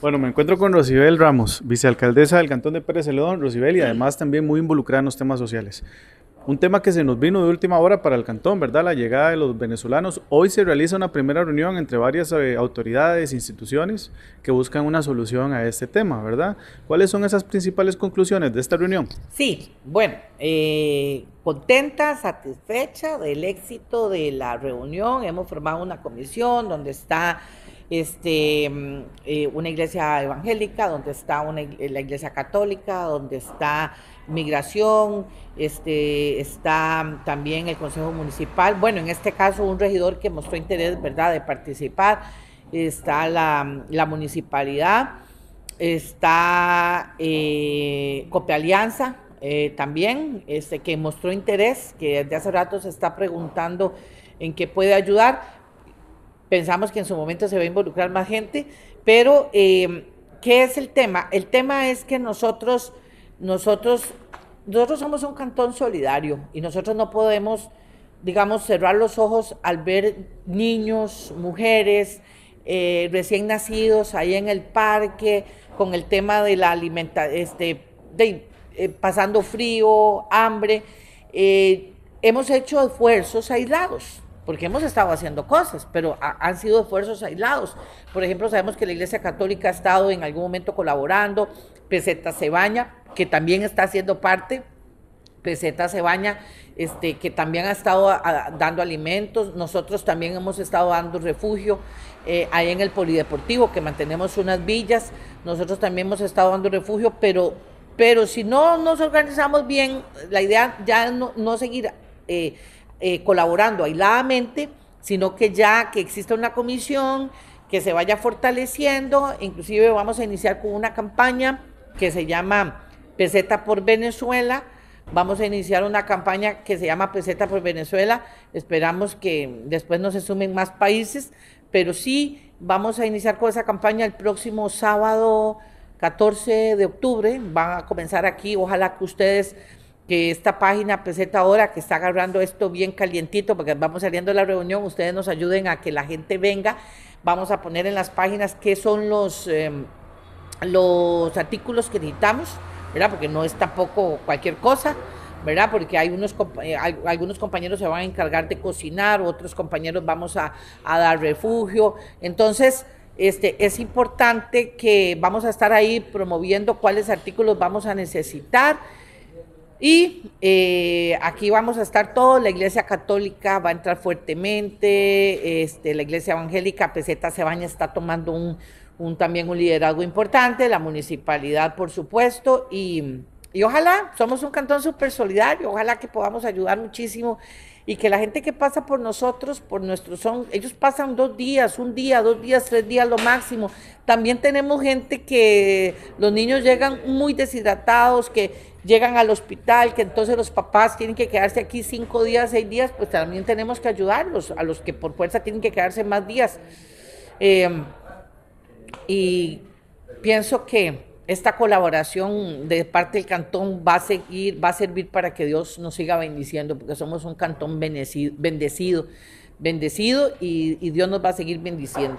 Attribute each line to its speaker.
Speaker 1: Bueno, me encuentro con Rosibel Ramos, vicealcaldesa del Cantón de Pérez Celedón, Rosibel, y además también muy involucrada en los temas sociales. Un tema que se nos vino de última hora para el cantón, ¿verdad? La llegada de los venezolanos. Hoy se realiza una primera reunión entre varias eh, autoridades, instituciones que buscan una solución a este tema, ¿verdad? ¿Cuáles son esas principales conclusiones de esta reunión?
Speaker 2: Sí, bueno, eh, contenta, satisfecha del éxito de la reunión. Hemos formado una comisión donde está este, mm, eh, una iglesia evangélica, donde está una, la iglesia católica, donde está migración, este, está también el Consejo Municipal, bueno, en este caso un regidor que mostró interés, ¿verdad?, de participar, está la, la municipalidad, está eh, Cope Alianza eh, también, este, que mostró interés, que desde hace rato se está preguntando en qué puede ayudar. Pensamos que en su momento se va a involucrar más gente, pero eh, ¿qué es el tema? El tema es que nosotros nosotros, nosotros somos un cantón solidario y nosotros no podemos, digamos, cerrar los ojos al ver niños, mujeres, eh, recién nacidos ahí en el parque, con el tema de la alimentación, este, eh, pasando frío, hambre. Eh, hemos hecho esfuerzos aislados, porque hemos estado haciendo cosas, pero han sido esfuerzos aislados. Por ejemplo, sabemos que la Iglesia Católica ha estado en algún momento colaborando, Peseta Cebaña, que también está haciendo parte, Peseta Cebaña, este, que también ha estado dando alimentos, nosotros también hemos estado dando refugio eh, ahí en el Polideportivo, que mantenemos unas villas, nosotros también hemos estado dando refugio, pero, pero si no nos organizamos bien, la idea ya no, no seguir eh, eh, colaborando aisladamente, sino que ya que exista una comisión, que se vaya fortaleciendo, inclusive vamos a iniciar con una campaña que se llama Peseta por Venezuela. Vamos a iniciar una campaña que se llama Peseta por Venezuela. Esperamos que después no se sumen más países, pero sí vamos a iniciar con esa campaña el próximo sábado 14 de octubre. Van a comenzar aquí. Ojalá que ustedes, que esta página Peseta Ahora, que está agarrando esto bien calientito, porque vamos saliendo de la reunión, ustedes nos ayuden a que la gente venga. Vamos a poner en las páginas qué son los, em, los artículos que necesitamos ¿verdad? Porque no es tampoco cualquier cosa, ¿verdad? Porque hay unos, eh, algunos compañeros se van a encargar de cocinar, otros compañeros vamos a, dar refugio. Entonces, este, es importante que vamos a estar ahí promoviendo cuáles artículos vamos a necesitar. Y eh, aquí vamos a estar todos, la Iglesia Católica va a entrar fuertemente, este, la Iglesia Evangélica Peseta Cebaña está tomando un, también un liderazgo importante, la municipalidad, por supuesto, y, y ojalá, somos un cantón súper solidario, ojalá que podamos ayudar muchísimo y que la gente que pasa por nosotros, por nuestros son, ellos pasan dos días, un día, dos días, tres días lo máximo. También tenemos gente que los niños llegan muy deshidratados, que llegan al hospital, que entonces los papás tienen que quedarse aquí cinco días, seis días, pues también tenemos que ayudarlos, a los que por fuerza tienen que quedarse más días. Eh, y pienso que esta colaboración de parte del cantón va a seguir, va a servir para que Dios nos siga bendiciendo, porque somos un cantón bendecido, bendecido, bendecido y Dios nos va a seguir bendiciendo.